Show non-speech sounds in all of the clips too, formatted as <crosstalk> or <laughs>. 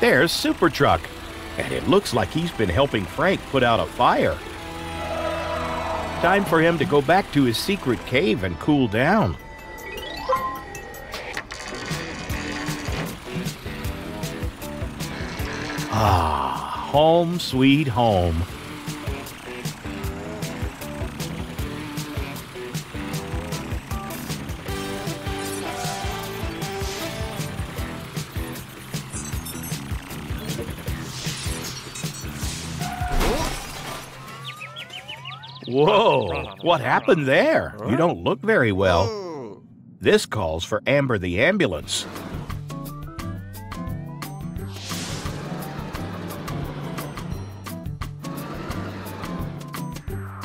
There's Super Truck, and it looks like he's been helping Frank put out a fire. Time for him to go back to his secret cave and cool down. Ah, home sweet home. Whoa, what happened there? You don't look very well. This calls for Amber the ambulance.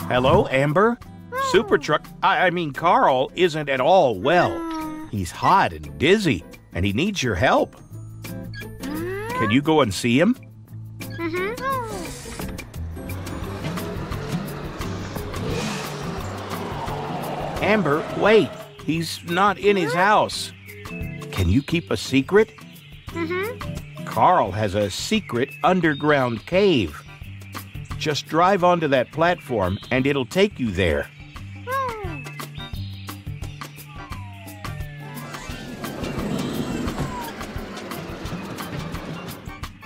Hello, Amber? Oh. Super Truck, I, I mean Carl, isn't at all well. He's hot and dizzy, and he needs your help. Can you go and see him? Mm-hmm. Oh. Amber, wait. He's not in his house. Can you keep a secret? Mhm. Carl has a secret underground cave. Just drive onto that platform and it'll take you there.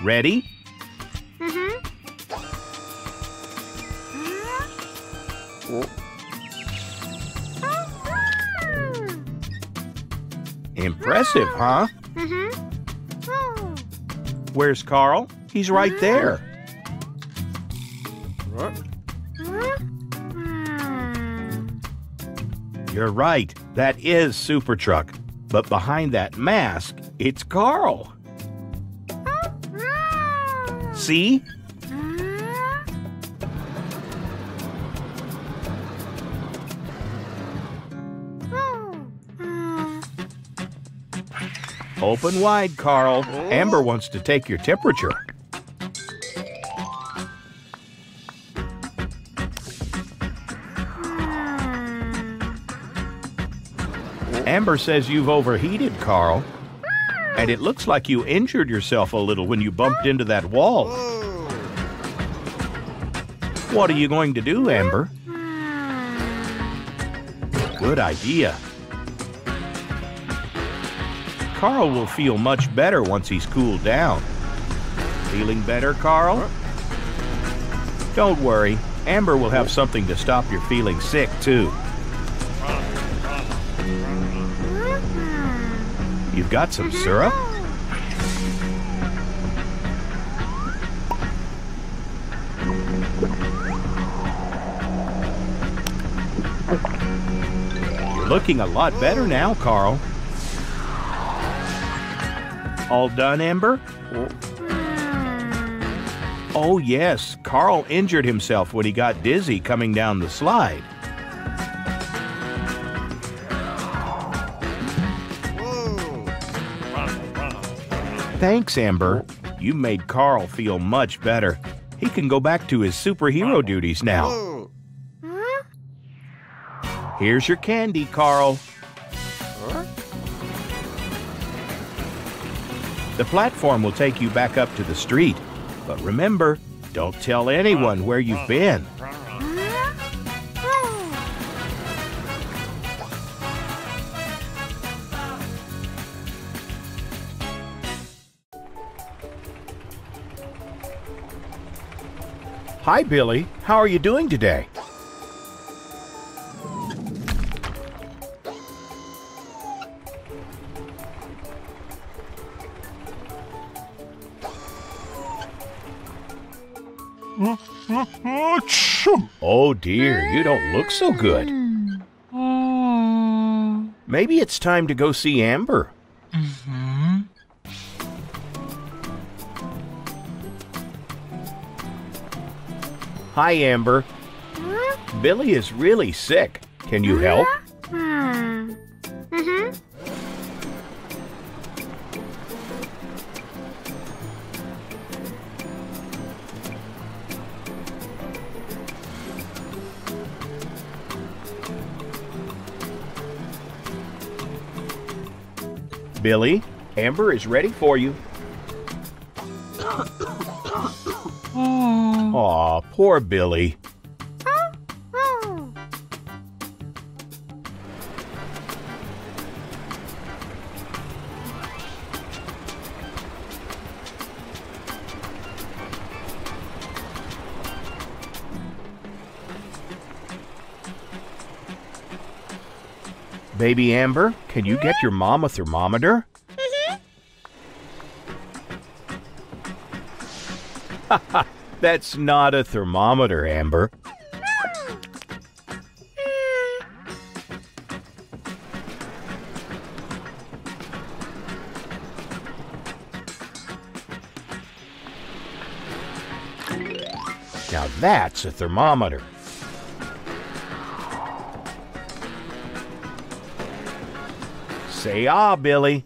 Ready? Impressive, huh? Mm-hmm. Where's Carl? He's right mm-hmm. there. You're right. That is Super Truck. But behind that mask, it's Carl. See? Open wide, Carl. Amber wants to take your temperature. Amber says you've overheated, Carl. And it looks like you injured yourself a little when you bumped into that wall. What are you going to do, Amber? Good idea. Carl will feel much better once he's cooled down. Feeling better, Carl? Don't worry. Amber will have something to stop your feeling sick, too. You've got some syrup? You're looking a lot better now, Carl. All done, Amber? Hmm. Oh, yes. Carl injured himself when he got dizzy coming down the slide. Thanks, Amber. You made Carl feel much better. He can go back to his superhero duties now. Here's your candy, Carl. The platform will take you back up to the street. But remember, don't tell anyone where you've been. Hi, Billy. How are you doing today? Oh dear, you don't look so good. Maybe it's time to go see Amber. Mm-hmm. Hi, Amber. Billy is really sick. Can you help? Billy, Amber is ready for you. <coughs> Aw, poor Billy. Baby Amber, can you get your mom a thermometer? <laughs> That's not a thermometer, Amber. Now that's a thermometer. Say ah, Billy.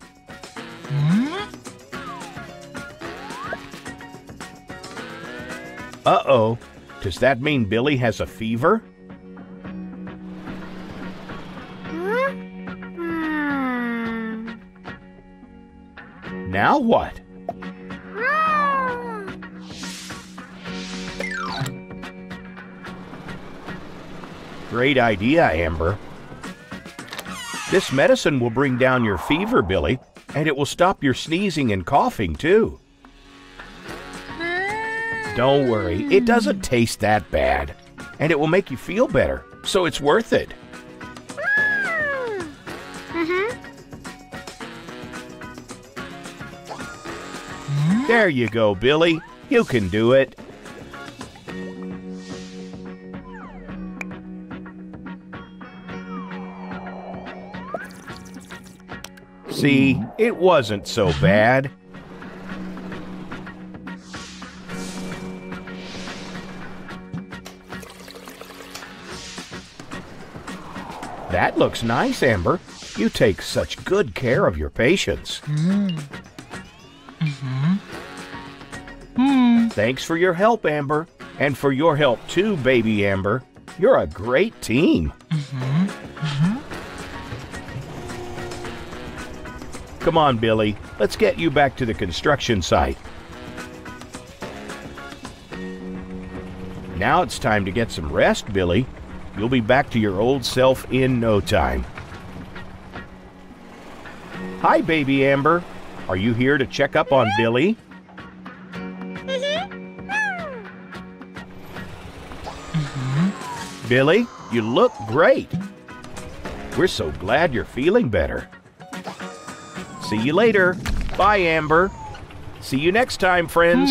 Uh-oh. Does that mean Billy has a fever? Now what? Great idea, Amber. This medicine will bring down your fever, Billy, and it will stop your sneezing and coughing, too. Don't worry, it doesn't taste that bad, and it will make you feel better, so it's worth it. Mm-hmm. There you go, Billy. You can do it. See, mm-hmm. it wasn't so mm-hmm. bad. That looks nice, Amber. You take such good care of your patients. Mm-hmm. Mm. Thanks for your help, Amber. And for your help too, baby Amber. You're a great team. Come on, Billy. Let's get you back to the construction site. Now it's time to get some rest, Billy. You'll be back to your old self in no time. Hi, baby Amber. Are you here to check up on Billy? Mm-hmm. Billy, you look great. We're so glad you're feeling better. See you later. Bye, Amber. See you next time, friends.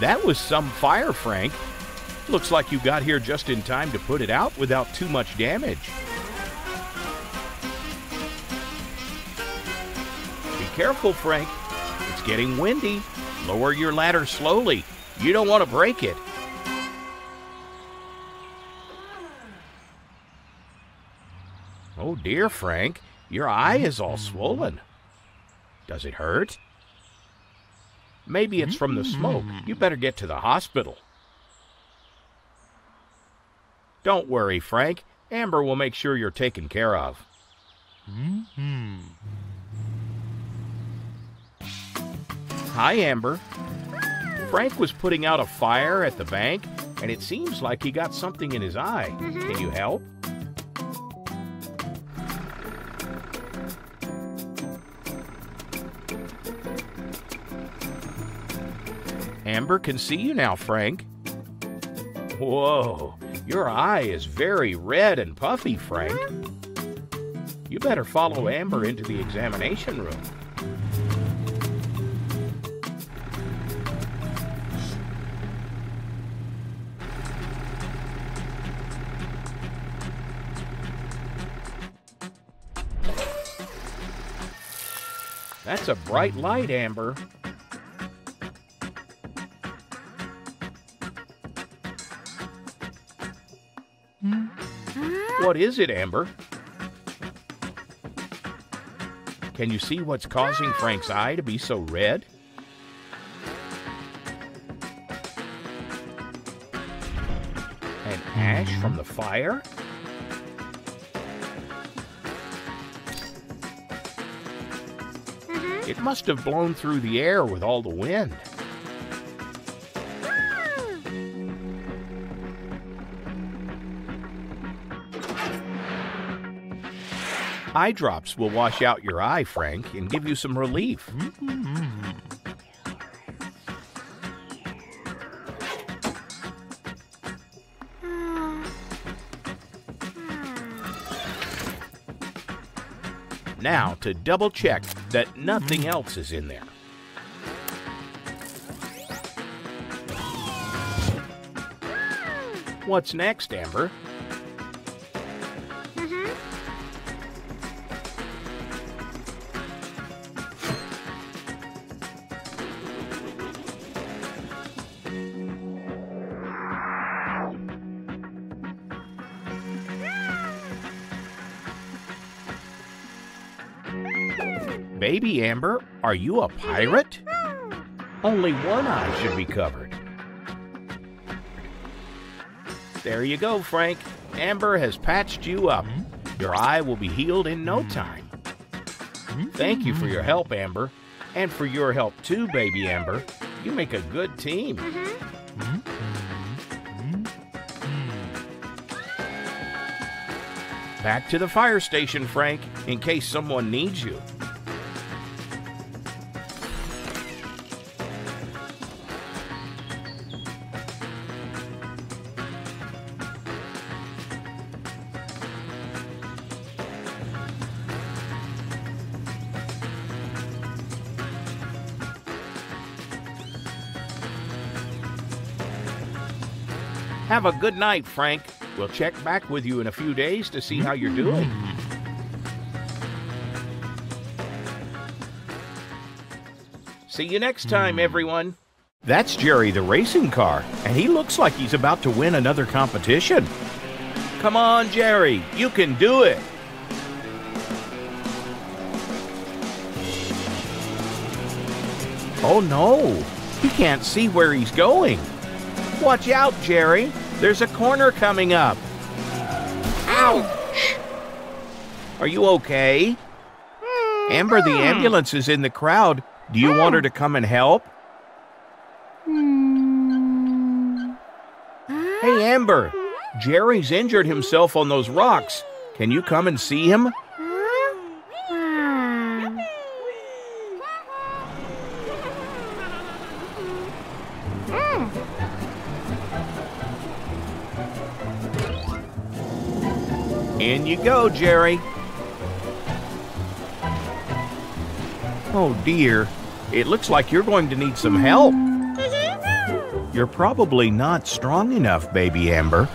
That was some fire, Frank. Looks like you got here just in time to put it out without too much damage. Be careful, Frank. It's getting windy. Lower your ladder slowly. You don't want to break it. Oh dear, Frank. Your eye is all swollen. Does it hurt? Maybe it's from the smoke. Mm-hmm. You better get to the hospital. Don't worry, Frank. Amber will make sure you're taken care of. Mm-hmm. Hi, Amber. Frank was putting out a fire at the bank, and it seems like he got something in his eye. Mm-hmm. Can you help? Amber can see you now, Frank. Whoa, your eye is very red and puffy, Frank. Mm-hmm. You better follow Amber into the examination room. That's a bright light, Amber. What is it, Amber? Can you see what's causing Frank's eye to be so red? And ash from the fire? It must have blown through the air with all the wind. Eye drops will wash out your eye, Frank, and give you some relief. Mm-hmm. Now to double check that nothing else is in there. What's next, Amber? Baby Amber, are you a pirate? Only one eye should be covered. There you go, Frank. Amber has patched you up. Your eye will be healed in no time. Thank you for your help, Amber. And for your help too, baby Amber. You make a good team. Back to the fire station, Frank, in case someone needs you. Have a good night, Frank. We'll check back with you in a few days to see how you're doing. See you next time, hmm. everyone. That's Jerry the racing car, and he looks like he's about to win another competition. Come on, Jerry, you can do it. Oh no, he can't see where he's going. Watch out, Jerry. There's a corner coming up. Ouch! Are you okay? Amber, the hmm. ambulance is in the crowd. Do you want her to come and help? Hey, Amber, Jerry's injured himself on those rocks. Can you come and see him? You go, Jerry. Oh dear, it looks like you're going to need some help. You're probably not strong enough, baby Amber.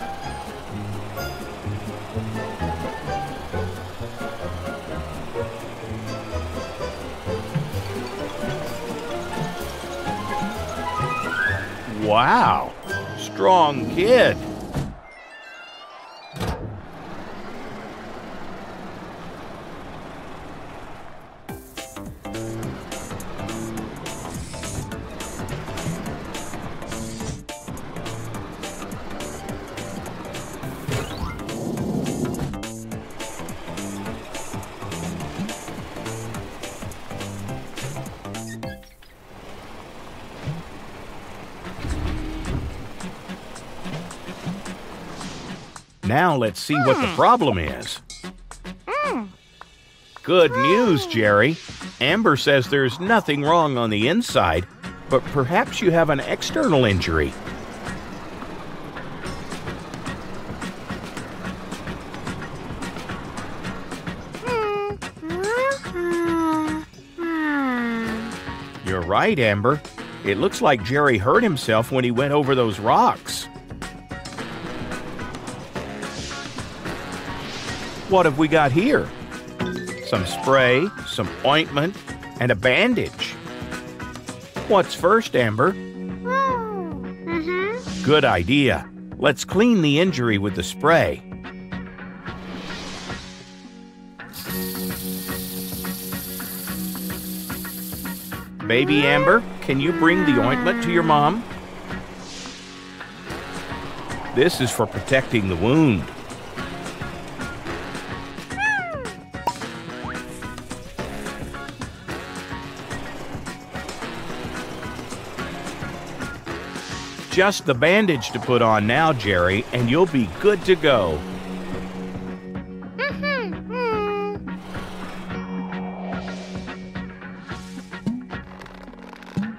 Wow, strong kid. Now let's see what the hmm. problem is. Hmm. Good hmm. news, Jerry. Amber says there's nothing wrong on the inside, but perhaps you have an external injury. You're right, Amber. It looks like Jerry hurt himself when he went over those rocks. What have we got here? Some spray, some ointment, and a bandage. What's first, Amber? Oh, uh-huh. Good idea. Let's clean the injury with the spray. Baby Amber, can you bring the ointment to your mom? This is for protecting the wound. Just the bandage to put on now, Jerry, and you'll be good to go.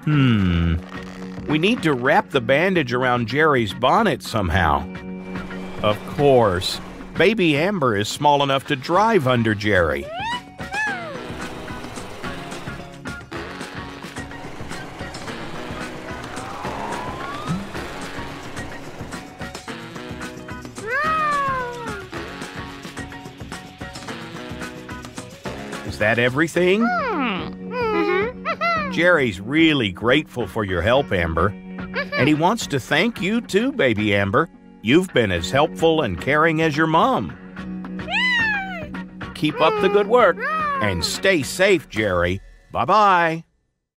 Hmm. We need to wrap the bandage around Jerry's bonnet somehow. Of course. Baby Amber is small enough to drive under Jerry. That everything? Mm-hmm. Jerry's really grateful for your help, Amber. Mm-hmm. And he wants to thank you too, baby Amber. You've been as helpful and caring as your mom. Keep up the good work and mm. stay safe, Jerry. Bye bye.